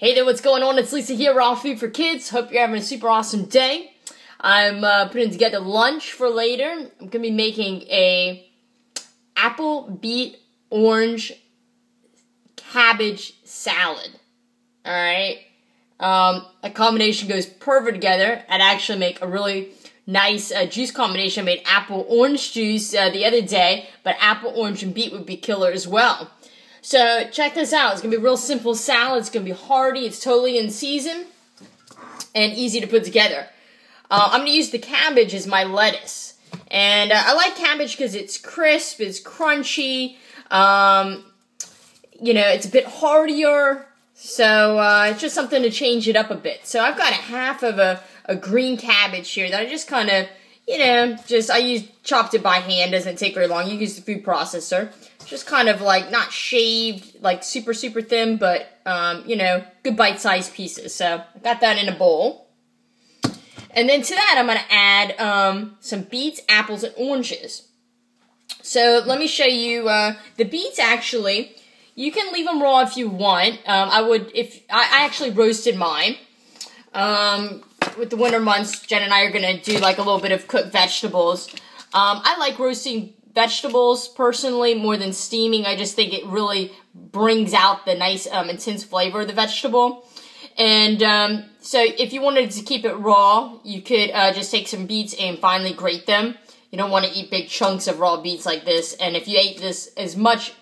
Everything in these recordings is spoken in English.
Hey there, what's going on? It's Lisa here, Raw Food for Kids. Hope you're having a super awesome day. I'm uh, putting together lunch for later. I'm to be making a apple, beet, orange, cabbage salad. Alright? Um, a combination goes perfect together. I'd actually make a really nice uh, juice combination. I made apple orange juice uh, the other day, but apple, orange, and beet would be killer as well. So check this out. It's gonna be a real simple salad. It's gonna be hearty. It's totally in season and easy to put together. Uh, I'm gonna use the cabbage as my lettuce, and uh, I like cabbage because it's crisp, it's crunchy. Um, you know, it's a bit heartier. So uh, it's just something to change it up a bit. So I've got a half of a, a green cabbage here that I just kind of, you know, just I use chopped it by hand. Doesn't take very long. You use the food processor just kind of like not shaved, like super, super thin, but, um, you know, good bite-sized pieces. So I got that in a bowl. And then to that, I'm going to add um, some beets, apples, and oranges. So let me show you uh, the beets. Actually, you can leave them raw if you want. Um, I would if I, I actually roasted mine. Um, with the winter months, Jen and I are gonna do like a little bit of cooked vegetables. Um, I like roasting vegetables personally more than steaming. I just think it really brings out the nice um, intense flavor of the vegetable. And um, so if you wanted to keep it raw, you could uh, just take some beets and finely grate them. You don't want to eat big chunks of raw beets like this. And if you ate this as much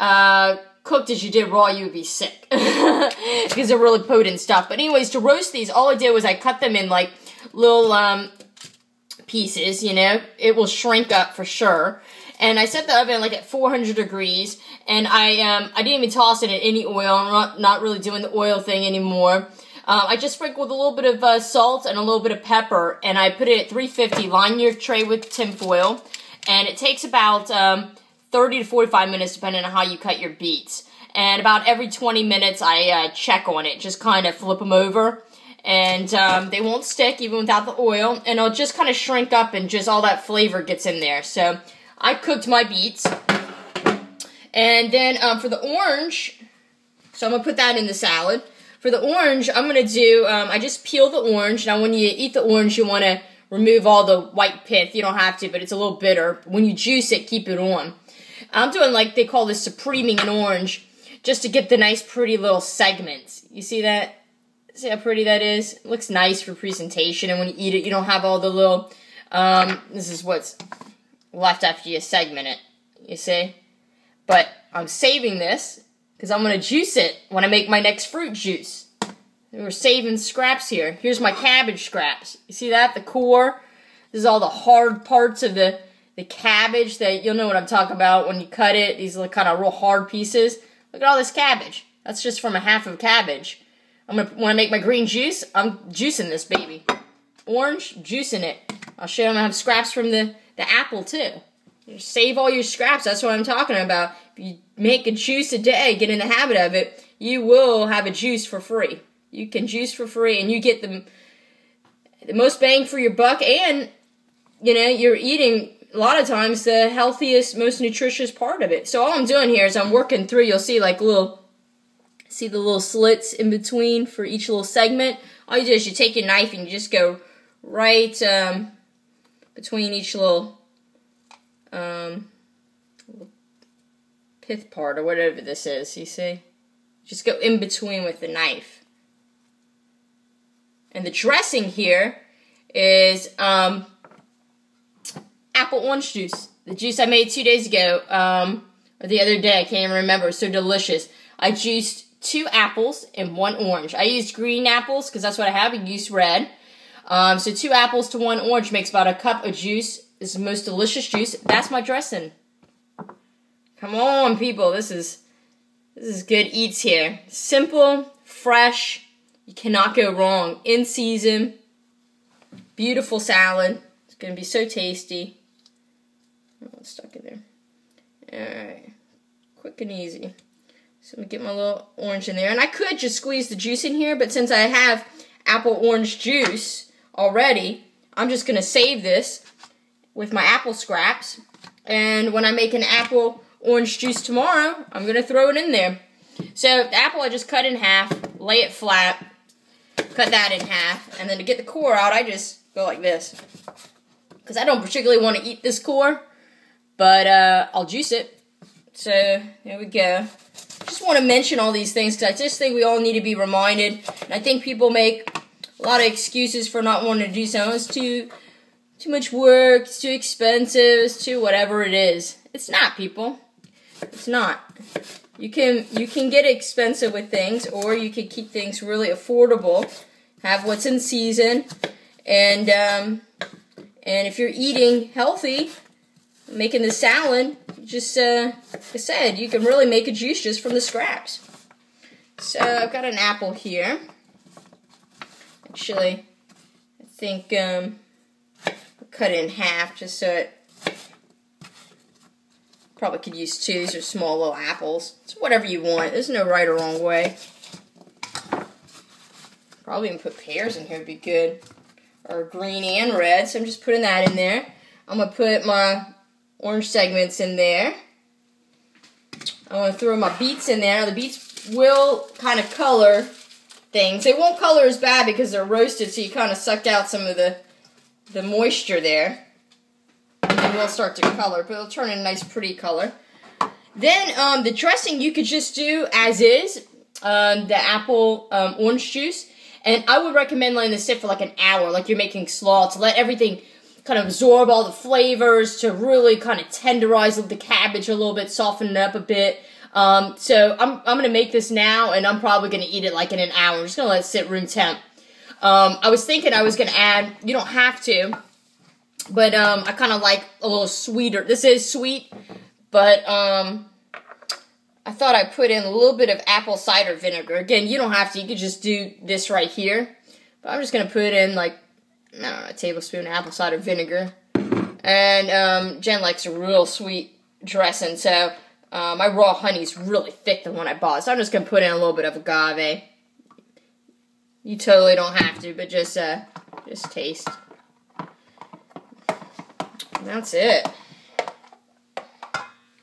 uh, cooked as you did raw, you would be sick. because they're really potent stuff. But anyways, to roast these, all I did was I cut them in like little um, pieces, you know, it will shrink up for sure. And I set the oven like at 400 degrees, and I um I didn't even toss it in any oil. I'm not not really doing the oil thing anymore. Um, I just sprinkled a little bit of uh, salt and a little bit of pepper, and I put it at 350. Line your tray with tinfoil, and it takes about um, 30 to 45 minutes, depending on how you cut your beets. And about every 20 minutes, I uh, check on it, just kind of flip them over and um, they won't stick even without the oil, and it'll just kind of shrink up and just all that flavor gets in there. So I cooked my beets, and then um, for the orange, so I'm gonna put that in the salad. For the orange, I'm gonna do, um, I just peel the orange. Now when you eat the orange, you wanna remove all the white pith. You don't have to, but it's a little bitter. When you juice it, keep it on. I'm doing like they call this supreming an orange, just to get the nice pretty little segments. You see that? See how pretty that is? It looks nice for presentation, and when you eat it, you don't have all the little, um, this is what's left after you segment it, you see? But I'm saving this, because I'm going to juice it when I make my next fruit juice. We're saving scraps here. Here's my cabbage scraps. You see that? The core. This is all the hard parts of the, the cabbage that you'll know what I'm talking about when you cut it. These are kind of real hard pieces. Look at all this cabbage. That's just from a half of cabbage. I'm gonna when I make my green juice, I'm juicing this baby. Orange, juicing it. I'll show them I have scraps from the, the apple too. save all your scraps, that's what I'm talking about. If you make a juice a day, get in the habit of it, you will have a juice for free. You can juice for free and you get the, the most bang for your buck and, you know, you're eating a lot of times the healthiest, most nutritious part of it. So all I'm doing here is I'm working through, you'll see like little See the little slits in between for each little segment? All you do is you take your knife and you just go right um, between each little um, pith part or whatever this is, you see? Just go in between with the knife. And the dressing here is um, apple orange juice. The juice I made two days ago, um, or the other day, I can't even remember. so delicious. I juiced two apples and one orange. I used green apples because that's what I have. I used red. Um, so two apples to one orange makes about a cup of juice. It's the most delicious juice. That's my dressing. Come on, people. This is this is good eats here. Simple, fresh. You cannot go wrong. In season. Beautiful salad. It's gonna be so tasty. Oh, stuck in there. Alright. Quick and easy. So I'm get my little orange in there. And I could just squeeze the juice in here, but since I have apple orange juice already, I'm just going to save this with my apple scraps. And when I make an apple orange juice tomorrow, I'm going to throw it in there. So the apple I just cut in half, lay it flat, cut that in half, and then to get the core out, I just go like this. Because I don't particularly want to eat this core, but uh, I'll juice it. So, there we go. Just want to mention all these things because I just think we all need to be reminded. And I think people make a lot of excuses for not wanting to do something. It's too, too much work, it's too expensive, it's too whatever it is. It's not, people. It's not. You can you can get expensive with things, or you can keep things really affordable. Have what's in season, and um, and if you're eating healthy, making the salad, just uh, like I said, you can really make a juice just from the scraps. So I've got an apple here. Actually, I think um, I'll cut it in half just so it Probably could use two. These are small little apples. It's whatever you want. There's no right or wrong way. Probably even put pears in here would be good. Or green and red. So I'm just putting that in there. I'm going to put my orange segments in there. I'm going to throw my beets in there. The beets will kind of color things. They won't color as bad because they're roasted, so you kind of sucked out some of the, the moisture there And They will start to color, but it'll turn a nice pretty color. Then um, the dressing you could just do as is, um, the apple um, orange juice. And I would recommend letting this sit for like an hour, like you're making slaw, to let everything kind of absorb all the flavors, to really kind of tenderize the cabbage a little bit, soften it up a bit. Um, so I'm, I'm to make this now, and I'm probably to eat it like in an hour. I'm just to let it sit room temp. Um, I was thinking I was to add, you don't have to, but um, I kind of like a little sweeter. This is sweet, but um, I thought I put in a little bit of apple cider vinegar. Again, you don't have to. You could just do this right here. But I'm just to put in like, Know, a tablespoon of apple cider vinegar. And um, Jen likes a real sweet dressing, so uh, my raw honey is really thick, the one I bought. So I'm just going to put in a little bit of agave. You totally don't have to, but just, uh, just taste. That's it.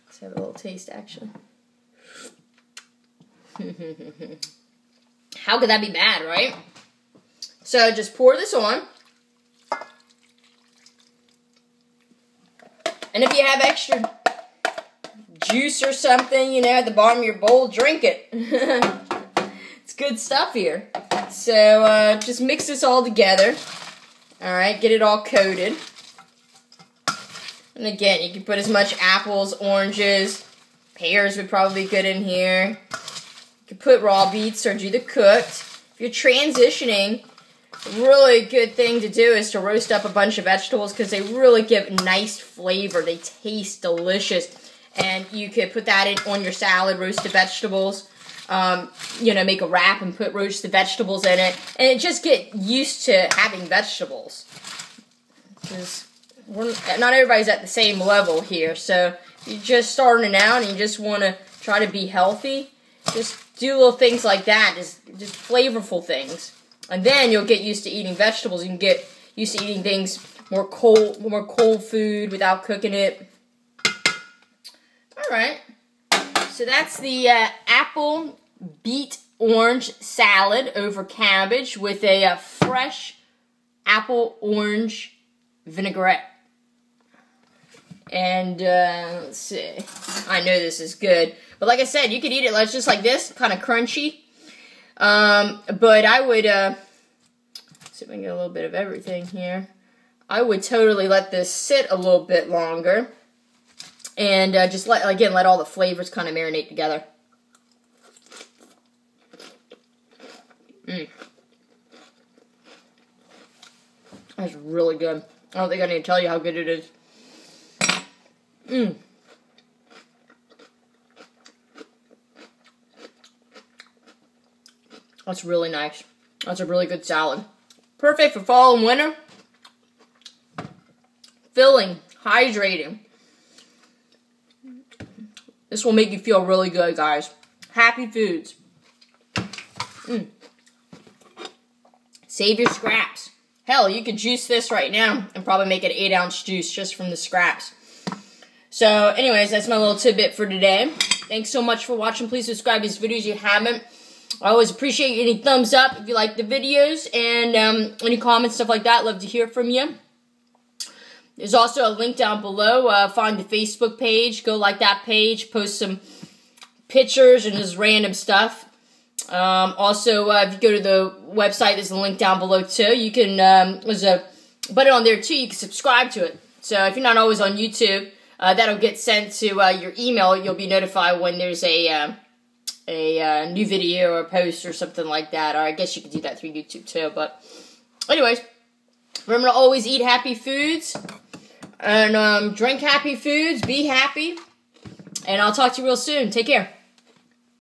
Let's have a little taste actually. How could that be bad, right? So just pour this on. And if you have extra juice or something, you know, at the bottom of your bowl, drink it. it's good stuff here. So uh, just mix this all together. All right, get it all coated. And again, you can put as much apples, oranges, pears would probably be good in here. You can put raw beets or do the cooked. If you're transitioning, really good thing to do is to roast up a bunch of vegetables because they really give nice flavor. They taste delicious. And you could put that in on your salad, roasted vegetables. Um, you know, make a wrap and put roasted vegetables in it. And just get used to having vegetables. Because not everybody's at the same level here. So you're just starting out and you just want to try to be healthy. Just do little things like that, just just flavorful things, and then you'll get used to eating vegetables. You can get used to eating things more cold, more cold food without cooking it. All right, so that's the uh, apple beet orange salad over cabbage with a uh, fresh apple orange vinaigrette. And uh, let's see. I know this is good. But like I said, you could eat it like, just like this, kind of crunchy. Um, but I would, uh, see if I can get a little bit of everything here. I would totally let this sit a little bit longer. And uh, just let, again, let all the flavors kind of marinate together. Mmm. That's really good. I don't think I need to tell you how good it is. Mmm. That's really nice. That's a really good salad. Perfect for fall and winter. Filling, hydrating. This will make you feel really good, guys. Happy foods. Mm. Save your scraps. Hell, you could juice this right now and probably make an 8 ounce juice just from the scraps. So, anyways, that's my little tidbit for today. Thanks so much for watching. Please subscribe to these videos if you haven't. I always appreciate any thumbs up if you like the videos and um, any comments, stuff like that. Love to hear from you. There's also a link down below. Uh, find the Facebook page. Go like that page. Post some pictures and just random stuff. Um, also, uh, if you go to the website, there's a link down below too. You can, um, there's a button on there too. You can subscribe to it. So if you're not always on YouTube, uh, that'll get sent to uh, your email. You'll be notified when there's a uh, a uh, new video or post or something like that. Or I guess you could do that through YouTube too. But anyways, remember to always eat happy foods and um, drink happy foods. Be happy. And I'll talk to you real soon. Take care.